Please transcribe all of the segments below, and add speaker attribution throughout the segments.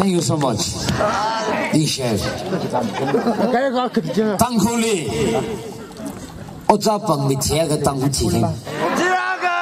Speaker 1: Thank you so much. Dishes. Tang Huli. Ozapang mit Tiaga Tang Huti. Tiaga!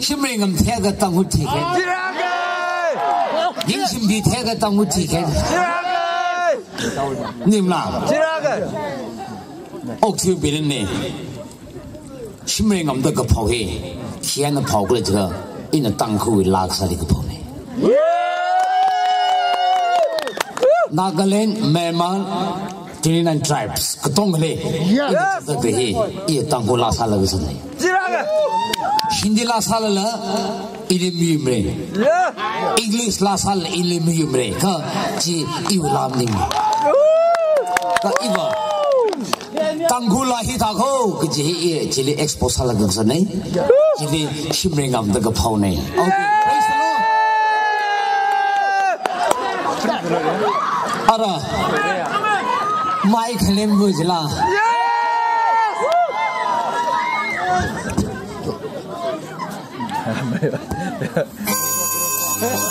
Speaker 1: Shimringam Tiaga Tang Huti. Tiaga! Yingshim Bi Tiaga Tang Huti. Tiaga! Nimla. Tiaga! Oktu Birinne. Shimringam Daga Pauhi. Kiana Paugle Tiaga. 一能当口为拉萨的个朋 नागालैंड मेहमान three nine tribes कतोंगले ये तंगू लाशा लग सकते हिंदी ला लल इलिम्युम्रे इंग्लिश लाशा लल इलिम्युम्रे का हाँ, जी इवलाम निम का हाँ, इवा तंगू लाही था को कि ये चिली एक्सपोसल लग सकते नहीं चिली शिमरिंग अम्म तक फाउने ओके और माइक लिम्ब उजला Yeah.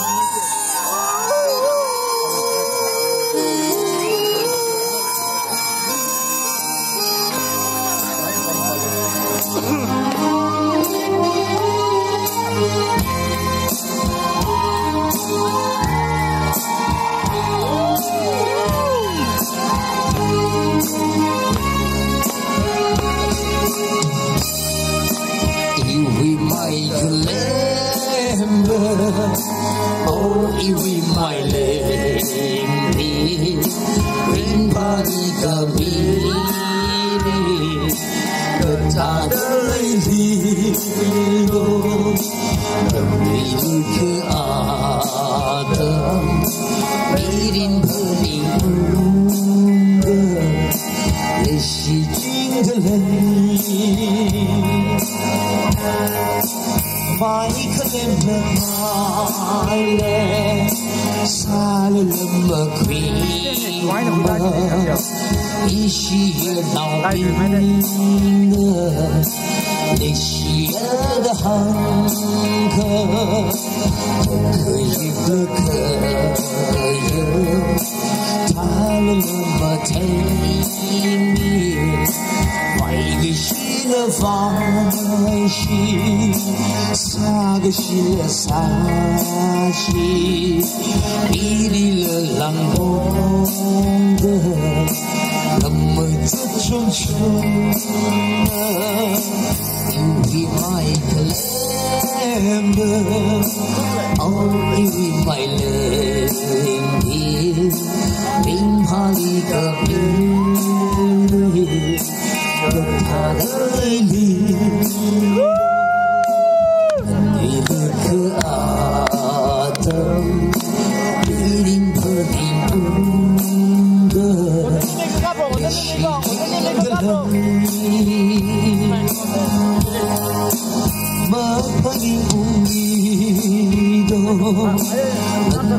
Speaker 1: Only we my lady, in body kabini, but other lady, the lady ke adam, birin bani unga, eşi cingalen. Michael'ımı aile Salımı kıyma İşiye davinde Neşiye de hankı Bıkıyı bıkıyı Talımı teyini 了放弃，三个系了三系，比你了浪风的，那么这种秋，You be my glamour, oh you be my lady，明怕一个明。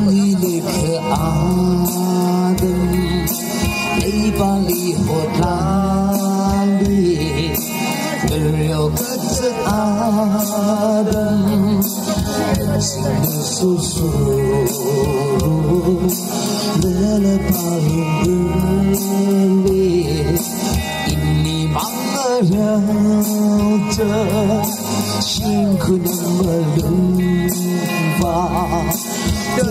Speaker 1: 你丽的阿姆，陪伴你和他姆。只有各自阿姆，彼此不诉说。为了保护阿姆，你忙得热得辛苦那么累。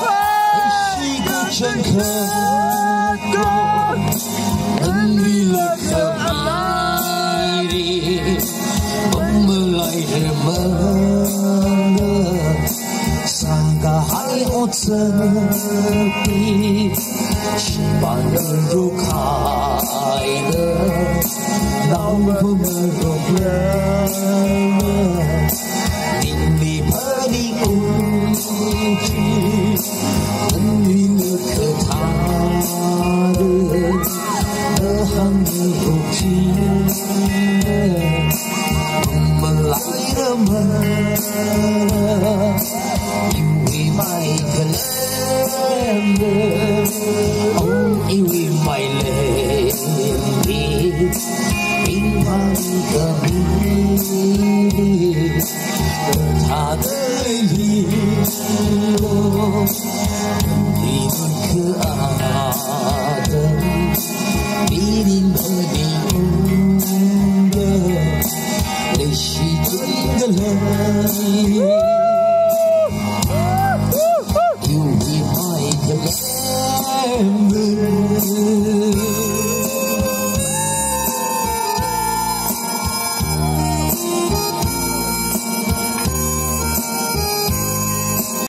Speaker 1: 我是一个乘客，等雨了可比你，慢慢来，慢慢，山高海阔怎比，相伴如初。